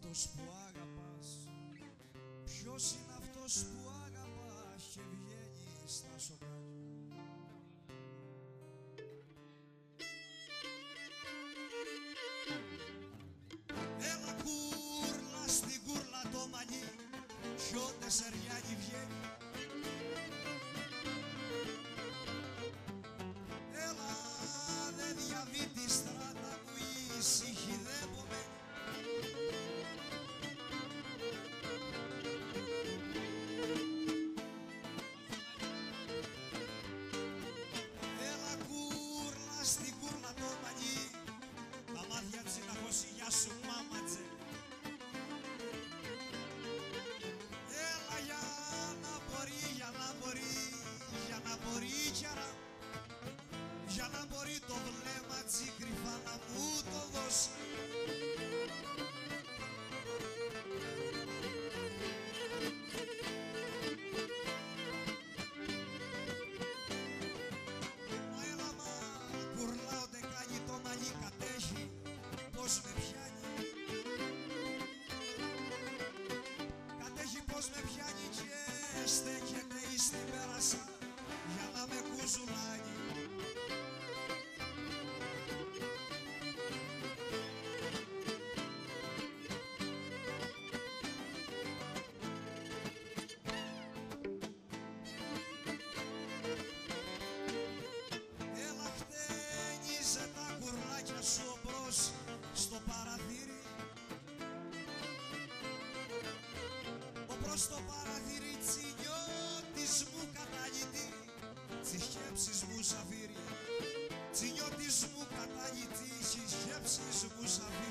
αυτός που αγαπάς. Ποιος είναι αυτός που αγαπάς και βγαίνει στα σοκάκια Έλα κούρλα στην κούρλα το μανί κι ο μπορεί το βλέμμα τσι κρυφά να μου το δώσει. Μα έλα μα κουρλάω τε κάνει το μαλλί κατέχει. Πώς με Μπρος στο παραθύρι τσινιώτης μου κατάγητη Τις σκέψεις μου σαφύρι Τσινιώτης μου κατάγητη Τις σκέψεις μου σαφύρι